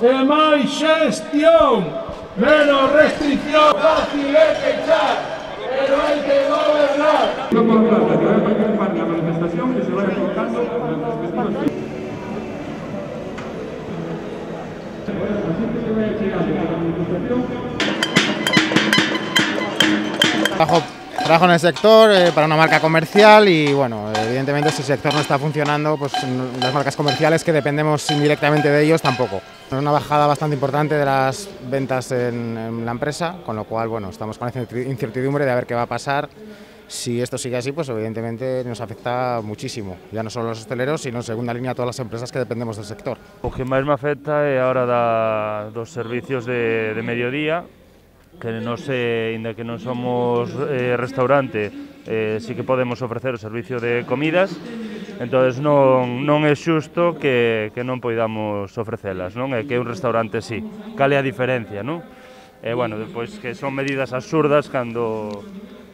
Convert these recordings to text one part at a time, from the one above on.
E máis xestión, menos restricción, fácil pero que gobernar. No por que vai participar na manifestación que se vai manifestación Trabajo, trabajo en el sector eh, para una marca comercial y bueno, evidentemente si el sector no está funcionando, pues las marcas comerciales que dependemos indirectamente de ellos tampoco. Una bajada bastante importante de las ventas en, en la empresa, con lo cual bueno, estamos con esa incerti- incertidumbre de a ver qué va a pasar. Si esto sigue así, pues evidentemente nos afecta muchísimo, ya no solo a los hosteleros, sino en segunda línea a todas las empresas que dependemos del sector. O que máis me afecta é a hora da, dos servicios de, de mediodía, que non se, inda que non somos eh, restaurante, eh, sí que podemos ofrecer o servicio de comidas, entonces non, non é xusto que, que non poidamos ofrecelas, non? É que un restaurante sí. Cal é a diferencia, non? E, bueno, depois que son medidas absurdas cando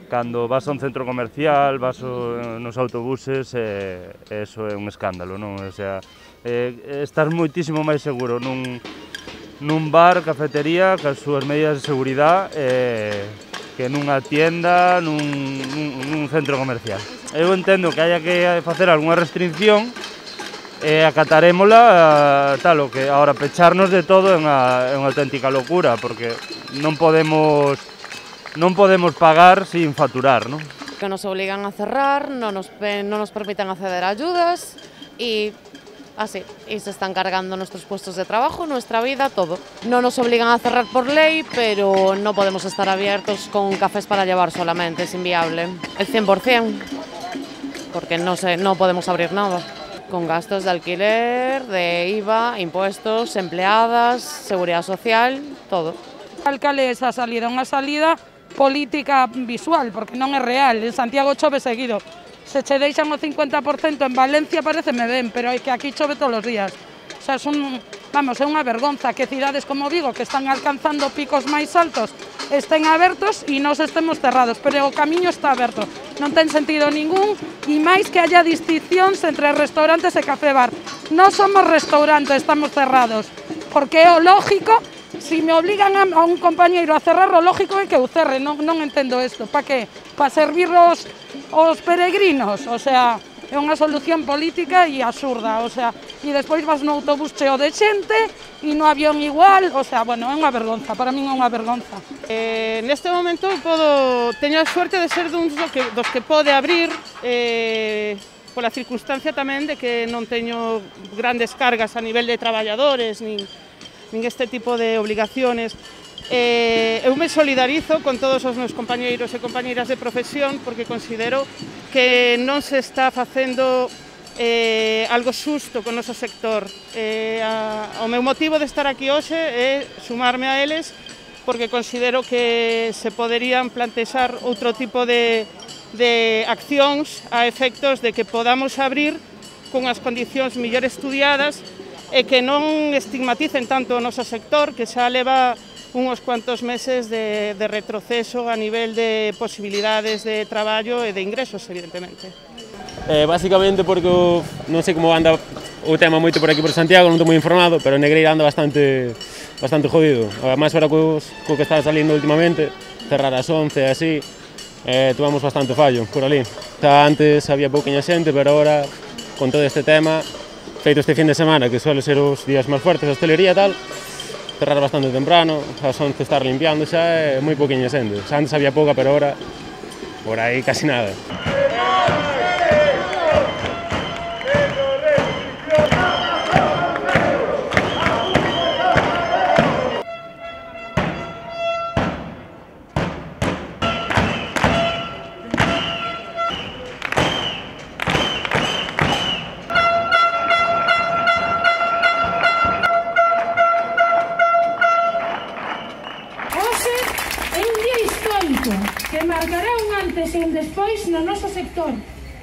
cando vas a un centro comercial, vas o, nos autobuses, eh, eso é un escándalo, non? O sea, eh, estás moitísimo máis seguro nun, nun bar, cafetería, cas súas medidas de seguridade eh, que nunha tienda, nun, nun, nun centro comercial. Eu entendo que haya que facer algunha restricción e eh, acatarémola tal, o que agora pecharnos de todo é unha, é unha auténtica locura, porque non podemos non podemos pagar sin faturar, non? Que nos obligan a cerrar, non nos, non nos permitan acceder a ayudas e y así. Y se están cargando nuestros puestos de trabajo, nuestra vida, todo. No nos obligan a cerrar por ley, pero no podemos estar abiertos con cafés para llevar solamente, es inviable. El 100%, porque no, sé, no podemos abrir nada. Con gastos de alquiler, de IVA, impuestos, empleadas, seguridad social, todo. Cal é esa salida? Unha salida política visual, porque non é real. En Santiago chove seguido. se che deixan o 50% en Valencia pareceme ben, pero é que aquí chove todos os días. O sea, es un, vamos, é unha vergonza que cidades como Vigo, que están alcanzando picos máis altos, estén abertos e nos estemos cerrados, pero o camiño está aberto. Non ten sentido ningún e máis que haya distincións entre restaurantes e café bar. Non somos restaurantes, estamos cerrados, porque é o lógico si me obligan a, un compañeiro a cerrar, o lógico é que eu cerre, non, non entendo isto. Pa que? Pa servir os, os peregrinos, o sea, é unha solución política e absurda, o sea, e despois vas no autobús cheo de xente e no avión igual, o sea, bueno, é unha vergonza, para min é unha vergonza. Eh, neste momento podo teño a suerte de ser duns do que, dos que pode abrir eh, pola circunstancia tamén de que non teño grandes cargas a nivel de traballadores nin, nin este tipo de obligaciones Eh, eu me solidarizo con todos os meus compañeiros e compañeiras de profesión porque considero que non se está facendo eh, algo xusto con o noso sector. Eh, a, o meu motivo de estar aquí hoxe é sumarme a eles porque considero que se poderían plantexar outro tipo de, de accións a efectos de que podamos abrir cunhas condicións mellor estudiadas e que non estigmaticen tanto o noso sector, que xa leva unhos cuantos meses de, de retroceso a nivel de posibilidades de traballo e de ingresos, evidentemente. Eh, basicamente porque o, non sei como anda o tema moito por aquí por Santiago, non estou moi informado, pero Negreira anda bastante bastante jodido. Además, ahora co, co que está salindo últimamente, cerrar as 11 e así, eh, tuvamos bastante fallo por ali. Xa antes había pouquinha xente, pero agora, con todo este tema, feito este fin de semana, que suele ser os días máis fuertes da hostelería e tal, cerrar bastante temprano, as 11 estar limpiando xa é moi poquinha xente. Xa antes había pouca, pero ahora por aí casi nada. turismo, que marcará un antes e un despois no noso sector.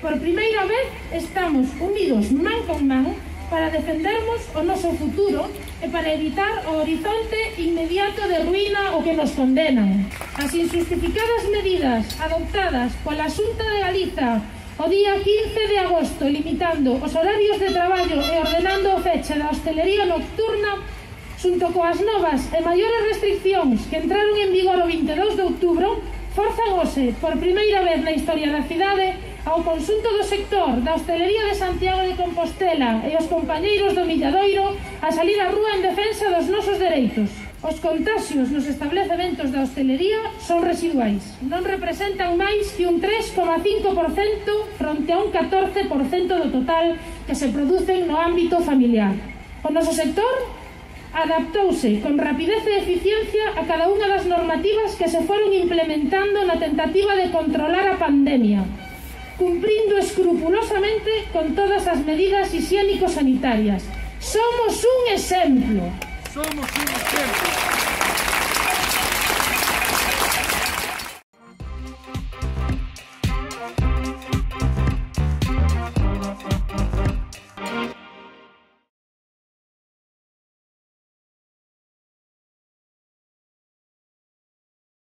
Por primeira vez estamos unidos man con man para defendermos o noso futuro e para evitar o horizonte inmediato de ruína o que nos condenan. As injustificadas medidas adoptadas pola Xunta de Galiza o día 15 de agosto limitando os horarios de traballo e ordenando o feche da hostelería nocturna xunto coas novas e maiores restriccións que entraron en vigor o 22 de outubro, forzan hoxe, por primeira vez na historia da cidade, ao consunto do sector da hostelería de Santiago de Compostela e os compañeiros do Milladoiro a salir á rúa en defensa dos nosos dereitos. Os contagios nos establecementos da hostelería son residuais. Non representan máis que un 3,5% fronte a un 14% do total que se producen no ámbito familiar. O noso sector adaptouse con rapidez e eficiencia a cada unha das normativas que se foron implementando na tentativa de controlar a pandemia, cumprindo escrupulosamente con todas as medidas higiénico-sanitarias. Somos un exemplo. Somos un exemplo.